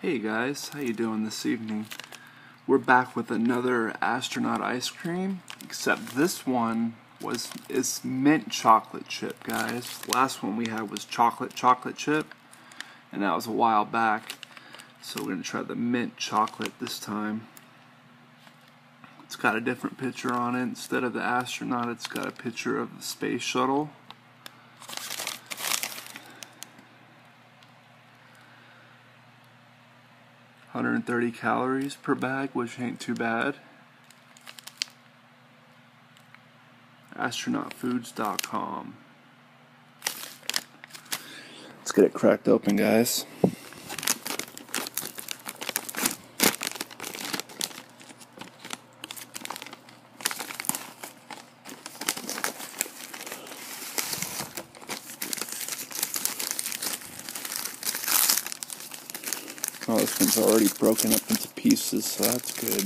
Hey guys, how you doing this evening? We're back with another astronaut ice cream, except this one was is mint chocolate chip, guys. Last one we had was chocolate chocolate chip, and that was a while back. So we're gonna try the mint chocolate this time. It's got a different picture on it. Instead of the astronaut, it's got a picture of the space shuttle. Hundred and thirty calories per bag, which ain't too bad. astronautfoods.com. Let's get it cracked open, guys. Oh, this one's already broken up into pieces, so that's good.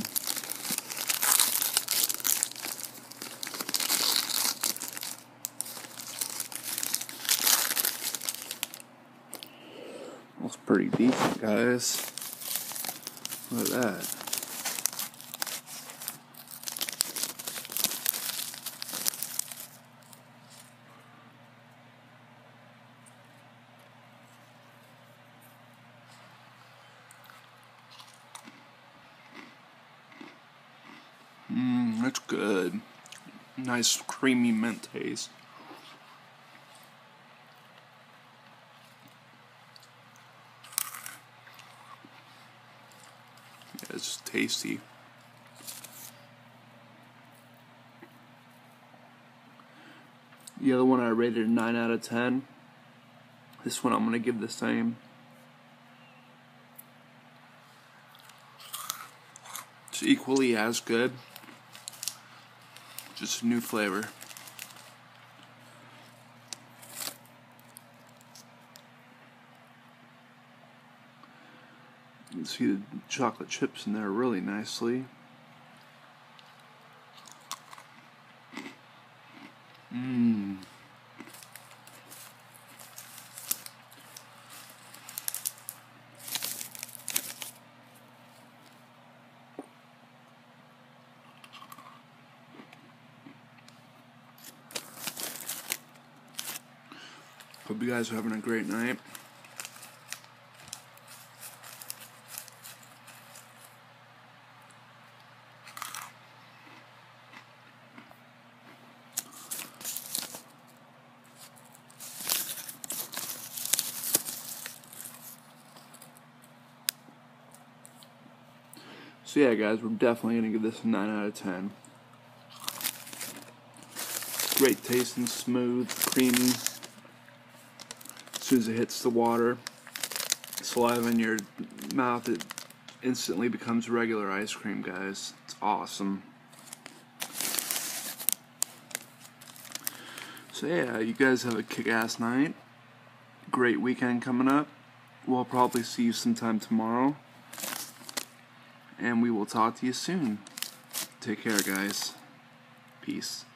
Looks pretty decent, guys. Look at that. That's good. Nice creamy mint taste. Yeah, it's tasty. The other one I rated a 9 out of 10. This one I'm going to give the same. It's equally as good. Just new flavor. You can see the chocolate chips in there really nicely. Mmm. Hope you guys are having a great night. So yeah, guys, we're definitely gonna give this a nine out of ten. Great tasting, smooth, creamy. As soon as it hits the water, saliva in your mouth, it instantly becomes regular ice cream, guys. It's awesome. So yeah, you guys have a kick-ass night. Great weekend coming up. We'll probably see you sometime tomorrow and we will talk to you soon. Take care, guys. Peace.